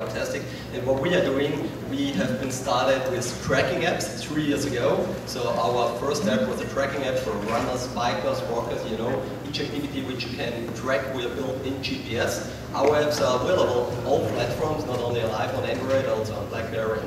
Fantastic. And what we are doing, we have been started with tracking apps three years ago. So our first app was a tracking app for runners, bikers, walkers, you know, each activity which you can track we are built in GPS. Our apps are available on all platforms, not only on iPhone, Android, also on BlackBerry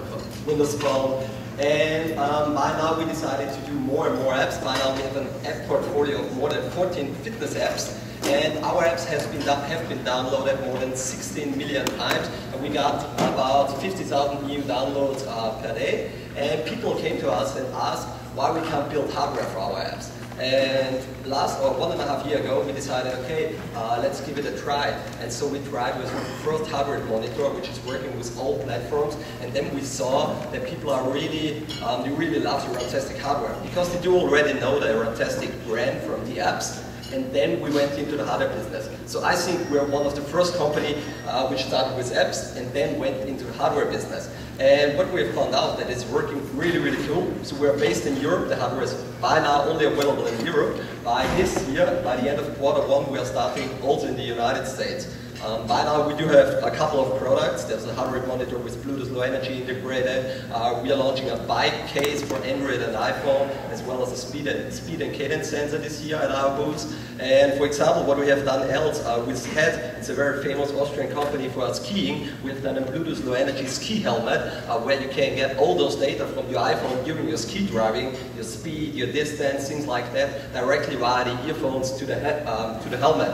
Windows Phone. And um, by now we decided to do more and more apps. By now we have an app portfolio of more than 14 fitness apps. And our apps has been have been downloaded more than 16 million times, and we got about 50,000 new downloads uh, per day. And people came to us and asked why we can't build hardware for our apps. And last, or one and a half year ago, we decided, okay, uh, let's give it a try. And so we tried with first hardware monitor, which is working with all platforms. And then we saw that people are really, um, they really love the Runtastic hardware because they do already know the Runtastic brand from the apps and then we went into the hardware business. So I think we're one of the first company uh, which started with apps and then went into the hardware business. And what we have found out that it's working really, really cool. So we're based in Europe. The hardware is by now only available in Europe. By this year, by the end of quarter one, we are starting also in the United States. Um, by now we do have a couple of products. There's a heart rate monitor with Bluetooth Low Energy integrated. Uh, we are launching a bike case for Android and iPhone, as well as a speed and, speed and cadence sensor this year at our booth. And for example, what we have done else uh, with HEAD, it's a very famous Austrian company for skiing. We have done a Bluetooth Low Energy ski helmet, uh, where you can get all those data from your iPhone during your ski driving, your speed, your distance, things like that, directly via the earphones to the, um, to the helmet.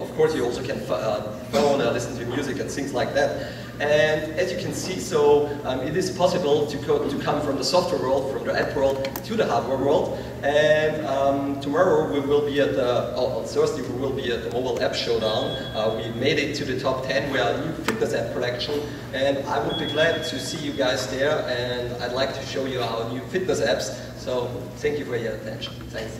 Of course, you also can uh, phone, uh, listen to music and things like that. And as you can see, so um, it is possible to, to come from the software world, from the app world, to the hardware world. And um, tomorrow we will be at the, oh, on Thursday we will be at the Mobile App Showdown. Uh, we made it to the top 10. We are a new fitness app collection. And I would be glad to see you guys there. And I'd like to show you our new fitness apps. So thank you for your attention. Thanks.